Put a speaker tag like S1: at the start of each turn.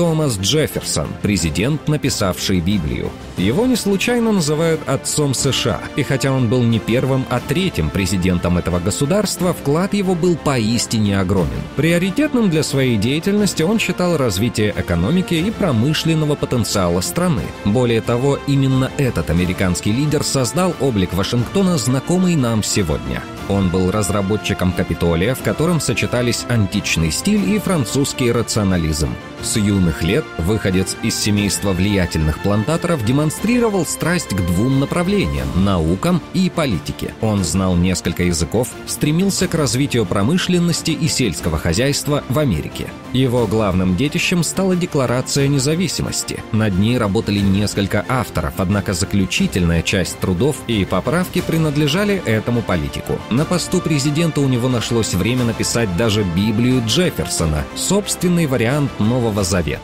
S1: Томас Джефферсон, президент, написавший Библию. Его не случайно называют отцом США, и хотя он был не первым, а третьим президентом этого государства, вклад его был поистине огромен. Приоритетным для своей деятельности он считал развитие экономики и промышленного потенциала страны. Более того, именно этот американский лидер создал облик Вашингтона, знакомый нам сегодня. Он был разработчиком Капитолия, в котором сочетались античный стиль и французский рационализм. С юных лет выходец из семейства влиятельных плантаторов демонстрировал страсть к двум направлениям – наукам и политике. Он знал несколько языков, стремился к развитию промышленности и сельского хозяйства в Америке. Его главным детищем стала Декларация независимости. Над ней работали несколько авторов, однако заключительная часть трудов и поправки принадлежали этому политику. На посту президента у него нашлось время написать даже Библию Джефферсона, собственный вариант Нового Завета.